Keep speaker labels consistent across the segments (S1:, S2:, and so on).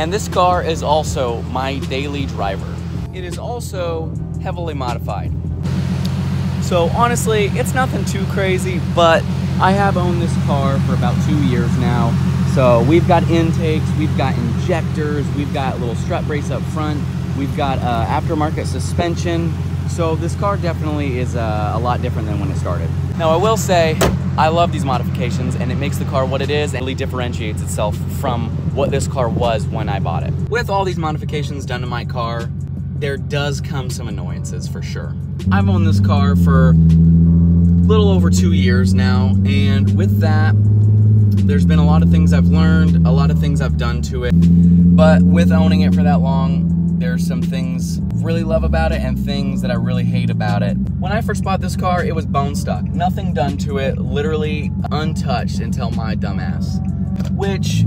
S1: And this car is also my daily driver. It is also heavily modified. So honestly, it's nothing too crazy, but I have owned this car for about two years now. So we've got intakes, we've got injectors, we've got a little strut brace up front, we've got uh, aftermarket suspension. So this car definitely is uh, a lot different than when it started. Now I will say, I love these modifications and it makes the car what it is and really differentiates itself from what this car was when I bought it. With all these modifications done to my car, there does come some annoyances for sure. I've owned this car for a little over two years now, and with that, there's been a lot of things I've learned, a lot of things I've done to it, but with owning it for that long, there's some things really love about it and things that I really hate about it. When I first bought this car, it was bone stock. Nothing done to it, literally untouched until my dumbass. Which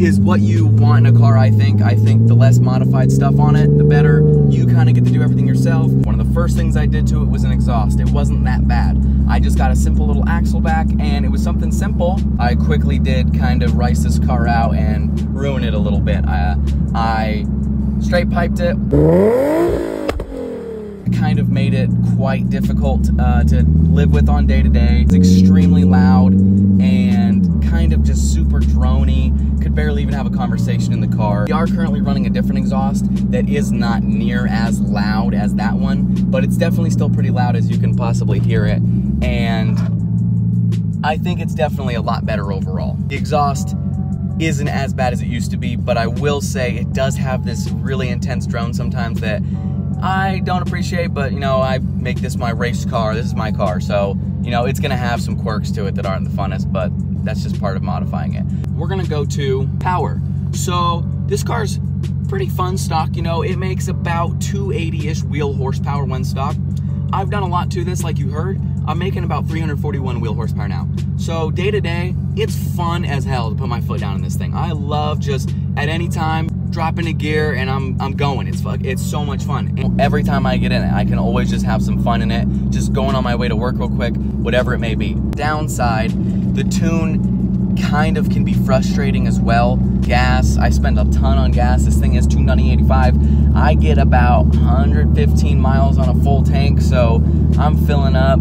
S1: is what you want in a car, I think. I think the less modified stuff on it, the better. You kind of get to do everything yourself. One of the first things I did to it was an exhaust. It wasn't that bad. I just got a simple little axle back and it was something simple. I quickly did kind of rice this car out and ruin it a little bit. I, I straight piped it kind of made it quite difficult uh, to live with on day to day. It's extremely loud and kind of just super drony. Could barely even have a conversation in the car. We are currently running a different exhaust that is not near as loud as that one, but it's definitely still pretty loud as you can possibly hear it. And I think it's definitely a lot better overall. The exhaust isn't as bad as it used to be, but I will say it does have this really intense drone sometimes that I don't appreciate, but you know, I make this my race car. This is my car, so you know, it's gonna have some quirks to it that aren't the funnest, but that's just part of modifying it. We're gonna go to power. So this car's pretty fun stock, you know, it makes about 280-ish wheel horsepower when stock. I've done a lot to this, like you heard. I'm making about 341 wheel horsepower now. So day to day, it's fun as hell to put my foot down in this thing. I love just at any time dropping a gear and I'm I'm going. It's fuck, it's so much fun. And every time I get in it, I can always just have some fun in it. Just going on my way to work real quick, whatever it may be. Downside, the tune kind of can be frustrating as well. Gas, I spend a ton on gas. This thing is 290.85. I get about 115 miles on a full tank, so I'm filling up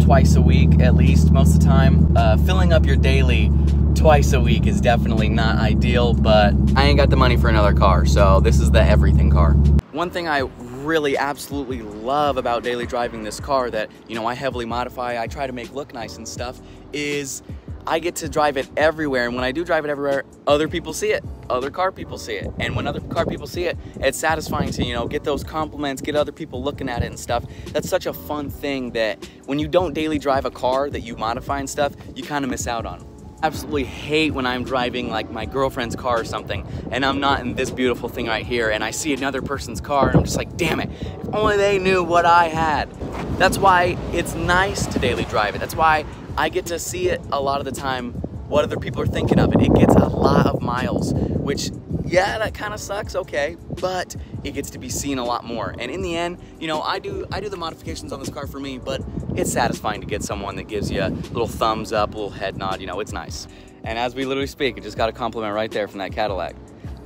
S1: twice a week at least most of the time. Uh, filling up your daily twice a week is definitely not ideal, but I ain't got the money for another car, so this is the everything car. One thing I really absolutely love about daily driving this car that, you know, I heavily modify, I try to make look nice and stuff, is I get to drive it everywhere. And when I do drive it everywhere, other people see it. Other car people see it. And when other car people see it, it's satisfying to, you know, get those compliments, get other people looking at it and stuff. That's such a fun thing that when you don't daily drive a car that you modify and stuff, you kind of miss out on absolutely hate when I'm driving like my girlfriend's car or something and I'm not in this beautiful thing right here and I see another person's car and I'm just like, damn it, if only they knew what I had. That's why it's nice to daily drive it. That's why I get to see it a lot of the time, what other people are thinking of it. It gets a lot of miles, which yeah, that kind of sucks, okay, but it gets to be seen a lot more. And in the end, you know, I do I do the modifications on this car for me, but it's satisfying to get someone that gives you a little thumbs up, a little head nod, you know, it's nice. And as we literally speak, it just got a compliment right there from that Cadillac.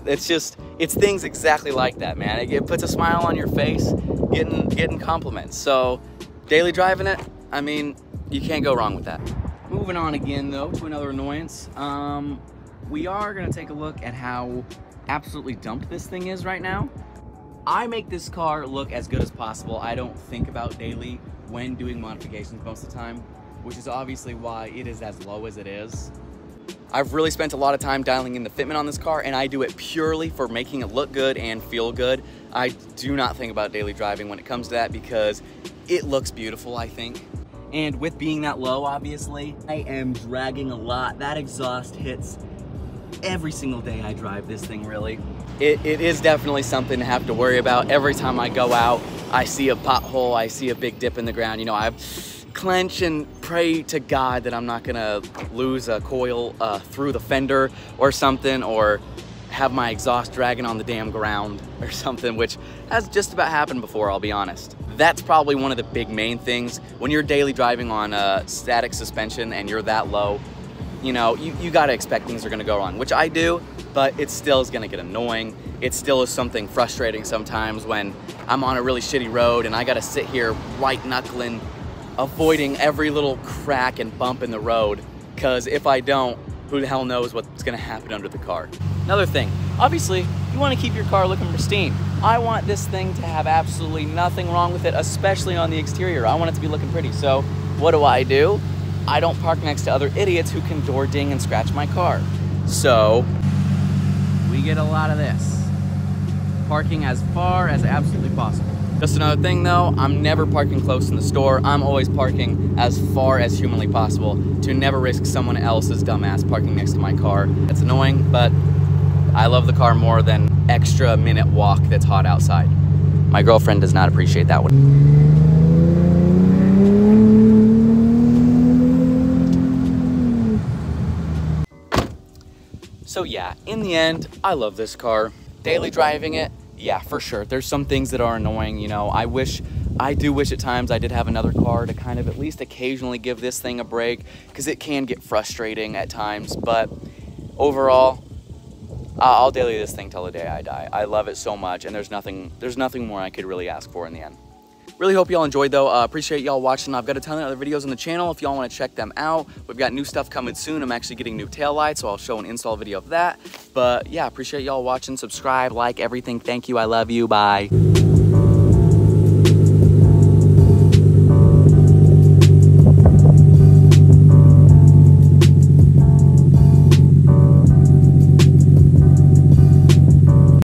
S1: It's just, it's things exactly like that, man. It, it puts a smile on your face, getting, getting compliments. So, daily driving it, I mean, you can't go wrong with that. Moving on again, though, to another annoyance. Um, we are gonna take a look at how absolutely dumped this thing is right now. I make this car look as good as possible. I don't think about daily when doing modifications most of the time, which is obviously why it is as low as it is. I've really spent a lot of time dialing in the fitment on this car and I do it purely for making it look good and feel good. I do not think about daily driving when it comes to that because it looks beautiful, I think. And with being that low, obviously, I am dragging a lot. That exhaust hits every single day I drive this thing really. It, it is definitely something to have to worry about. Every time I go out, I see a pothole, I see a big dip in the ground. You know, I clench and pray to God that I'm not gonna lose a coil uh, through the fender or something or have my exhaust dragging on the damn ground or something, which has just about happened before, I'll be honest. That's probably one of the big main things. When you're daily driving on a static suspension and you're that low, you know, you, you gotta expect things are gonna go wrong, which I do, but it still is gonna get annoying. It still is something frustrating sometimes when I'm on a really shitty road and I gotta sit here white knuckling, avoiding every little crack and bump in the road, because if I don't, who the hell knows what's gonna happen under the car. Another thing, obviously, you wanna keep your car looking pristine. I want this thing to have absolutely nothing wrong with it, especially on the exterior. I want it to be looking pretty. So what do I do? I don't park next to other idiots who can door ding and scratch my car. So we get a lot of this. Parking as far as absolutely possible. Just another thing though, I'm never parking close in the store. I'm always parking as far as humanly possible to never risk someone else's dumbass parking next to my car. It's annoying, but I love the car more than extra minute walk that's hot outside. My girlfriend does not appreciate that one. In the end, I love this car. Daily driving it, yeah, for sure. There's some things that are annoying, you know. I wish, I do wish at times I did have another car to kind of at least occasionally give this thing a break because it can get frustrating at times. But overall, I'll daily this thing till the day I die. I love it so much, and there's nothing, there's nothing more I could really ask for in the end. Really hope y'all enjoyed though. Uh, appreciate y'all watching. I've got a ton of other videos on the channel if y'all want to check them out. We've got new stuff coming soon. I'm actually getting new tail lights, so I'll show an install video of that. But yeah, appreciate y'all watching. Subscribe, like everything. Thank you. I love you. Bye.